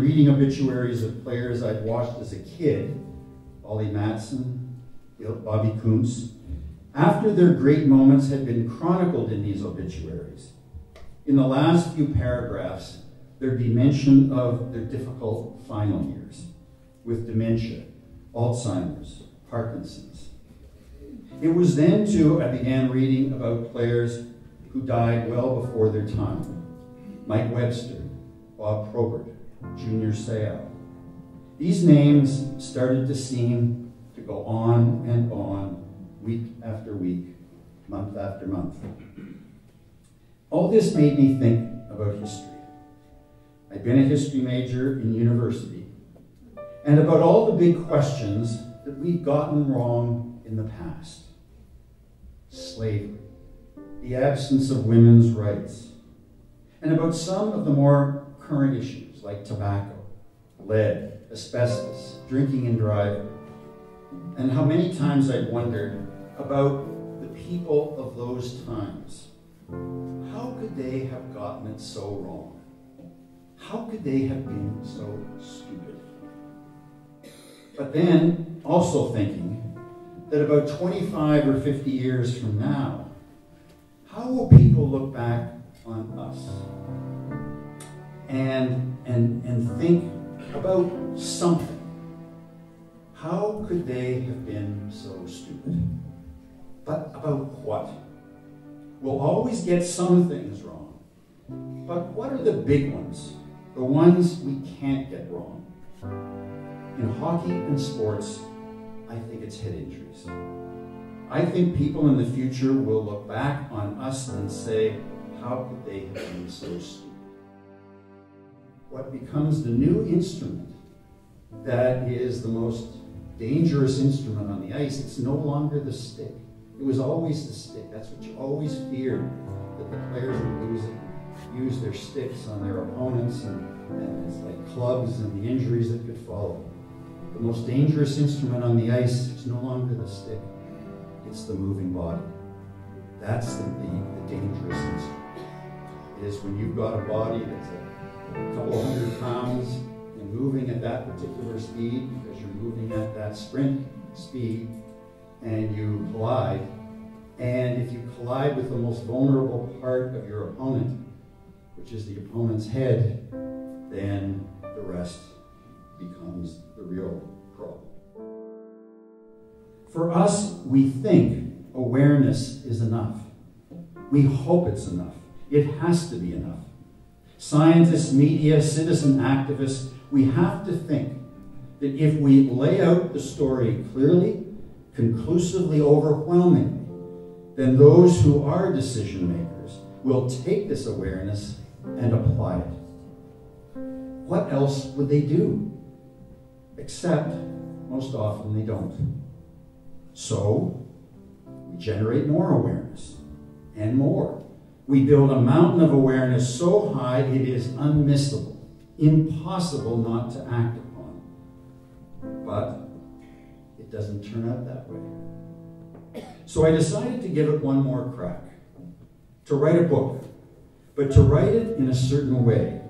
reading obituaries of players I'd watched as a kid, Ollie Matson, Bobby Kuntz, after their great moments had been chronicled in these obituaries. In the last few paragraphs, there'd be mention of their difficult final years with dementia, Alzheimer's, Parkinson's. It was then, too, I began reading about players who died well before their time. Mike Webster, Bob Probert, Junior Seau. These names started to seem to go on and on, week after week, month after month. All this made me think about history. I'd been a history major in university, and about all the big questions that we'd gotten wrong in the past. Slavery, the absence of women's rights, and about some of the more current issues like tobacco, lead, asbestos, drinking and driving, and how many times I'd wondered about the people of those times. How could they have gotten it so wrong? How could they have been so stupid? But then, also thinking that about 25 or 50 years from now, how will people look back on us and, and, and think about something? How could they have been so stupid? But about what? We'll always get some things wrong. But what are the big ones? The ones we can't get wrong? In hockey and sports, I think it's head injuries. I think people in the future will look back on us and say, how could they have been so stupid? What becomes the new instrument that is the most dangerous instrument on the ice, it's no longer the stick. It was always the stick. That's what you always feared, that the players would lose it, use their sticks on their opponents, and, and it's like clubs and the injuries that could follow. The most dangerous instrument on the ice is no longer the stick, it's the moving body. That's the, the, the dangerous instrument. It is when you've got a body that's a couple hundred pounds and moving at that particular speed because you're moving at that sprint speed and you collide. And if you collide with the most vulnerable part of your opponent, which is the opponent's head, then the rest becomes the real problem. For us, we think awareness is enough. We hope it's enough. It has to be enough. Scientists, media, citizen activists, we have to think that if we lay out the story clearly conclusively overwhelmingly, then those who are decision makers will take this awareness and apply it. What else would they do? Except, most often, they don't. So, we generate more awareness and more. We build a mountain of awareness so high it is unmissable, impossible not to act upon. But it doesn't turn out that way. So I decided to give it one more crack, to write a book, but to write it in a certain way.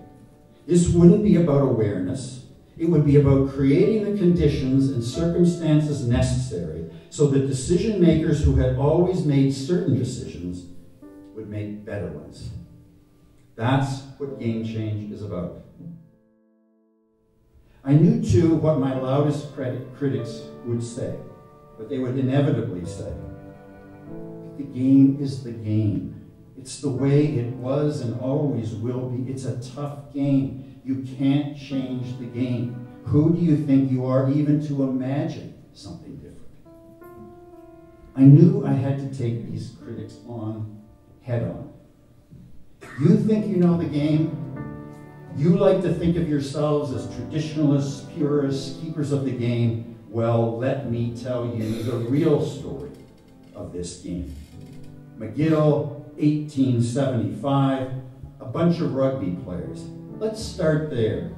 This wouldn't be about awareness. It would be about creating the conditions and circumstances necessary so that decision makers who had always made certain decisions would make better ones. That's what game change is about. I knew too what my loudest critics would say, what they would inevitably say. The game is the game. It's the way it was and always will be. It's a tough game. You can't change the game. Who do you think you are even to imagine something different? I knew I had to take these critics on head on. You think you know the game? You like to think of yourselves as traditionalists, purists, keepers of the game. Well, let me tell you the real story of this game. McGill, 1875, a bunch of rugby players. Let's start there.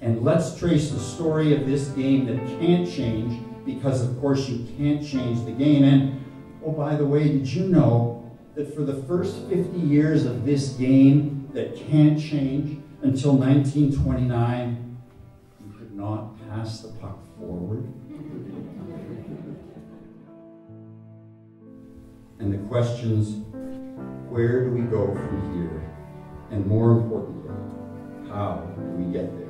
And let's trace the story of this game that can't change because, of course, you can't change the game. And, oh, by the way, did you know that for the first 50 years of this game that can't change, until 1929, you could not pass the puck forward? and the questions where do we go from here? And more importantly, how do we get there?